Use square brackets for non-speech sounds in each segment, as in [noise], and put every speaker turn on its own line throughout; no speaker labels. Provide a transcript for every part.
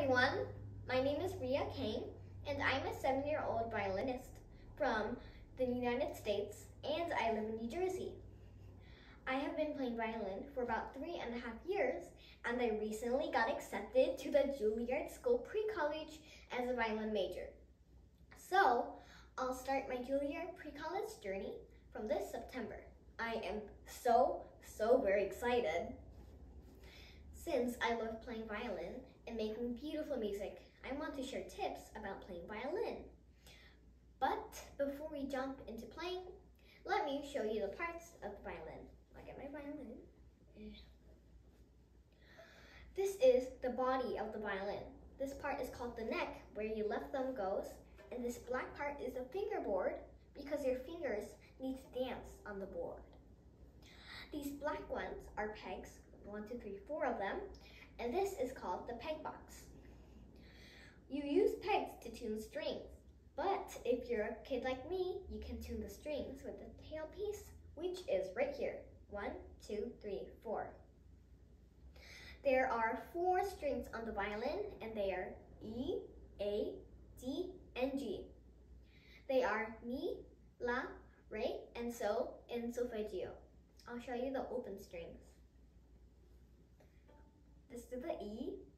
everyone. My name is Ria Kang, and I'm a seven-year-old violinist from the United States, and I live in New Jersey. I have been playing violin for about three and a half years, and I recently got accepted to the Juilliard School Pre-College as a violin major. So, I'll start my Juilliard pre-college journey from this September. I am so, so very excited. Since I love playing violin and making beautiful music, I want to share tips about playing violin. But before we jump into playing, let me show you the parts of the violin. I'll get my violin. This is the body of the violin. This part is called the neck, where your left thumb goes, and this black part is the fingerboard because your fingers need to dance on the board. These black ones are pegs, one, two, three, four of them, and this is called the peg box. You use pegs to tune strings, but if you're a kid like me, you can tune the strings with the tailpiece, which is right here. One, two, three, four. There are four strings on the violin, and they are E, A, D, and G. They are mi, la, re, and so in solfeggio. I'll show you the open strings. This is the E.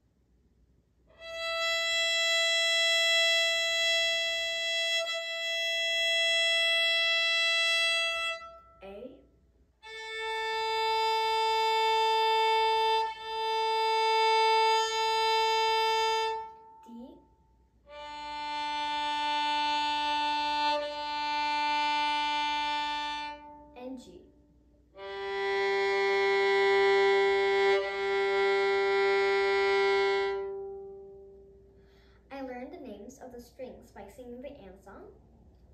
strings by singing the ant song.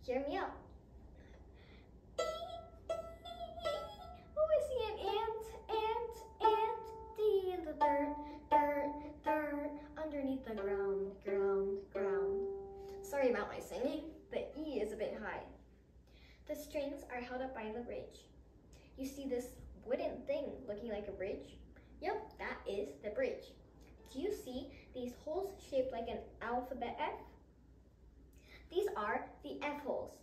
Hear me out. Oh, I see an ant, ant, ant, D in the dirt, dirt, dirt, underneath the ground, ground, ground. Sorry about my singing. The E is a bit high. The strings are held up by the bridge. You see this wooden thing looking like a bridge? Yep, that is the bridge. Do you see these holes shaped like an alphabet F? These are the F holes.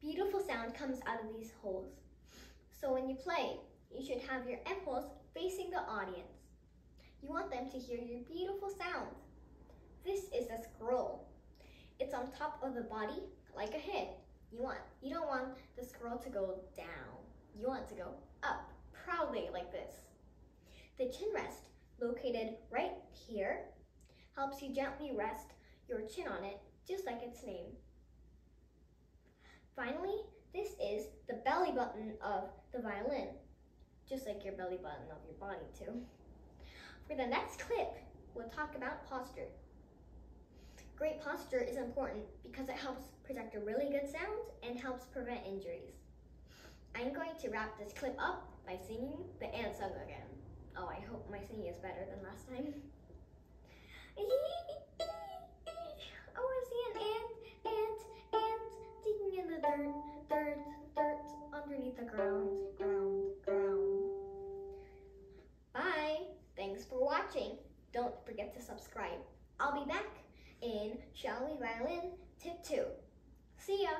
Beautiful sound comes out of these holes. So when you play, you should have your F holes facing the audience. You want them to hear your beautiful sound. This is a scroll. It's on top of the body like a head. You want you don't want the scroll to go down. You want it to go up, proudly like this. The chin rest, located right here, helps you gently rest your chin on it, just like its name. Finally, this is the belly button of the violin, just like your belly button of your body too. For the next clip, we'll talk about posture. Great posture is important because it helps project a really good sound and helps prevent injuries. I'm going to wrap this clip up by singing the ant song again. Oh, I hope my singing is better than last time. [laughs] ground, ground, ground. Bye. Thanks for watching. Don't forget to subscribe. I'll be back in Shall We Violin Tip 2. See ya!